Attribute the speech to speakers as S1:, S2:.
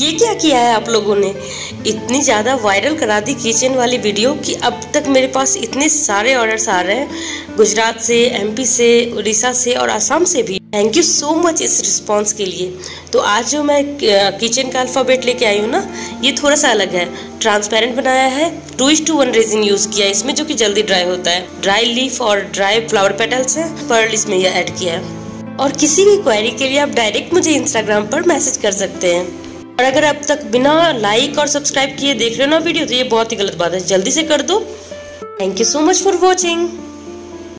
S1: ये क्या किया है आप लोगों ने? इतनी ज़्यादा वायरल करा दी किचन वाली वीडियो कि अब तक मेरे पास इतने सारे ऑर्डर्स आ रहे हैं। गुजरात से एमपी से, उड़ीसा से और आसाम से भी। थैंक यू सो मच इस रिस्पांस के लिए। तो आज जो मैं किचन का अल्फ़ाबेट लेके आई हूँ ना, ये थोड़ा सा अलग है। ट्रांसपेरेंट बनाया है two is to one resin use किया है इसमें, जो कि जल्दी ड्राई होता है। ड्राई लीफ और ड्राई फ्लावर पेटल्स है पर्ल इसमें यह ऐड किया है। और किसी भी क्वेरी के लिए आप डायरेक्ट मुझे इंस्टाग्राम पर मैसेज कर सकते हैं। और अगर अब तक बिना लाइक और सब्सक्राइब किए देख रहे हो ना वीडियो तो ये बहुत ही गलत बात है। जल्दी से कर दो। Thank you so much for watching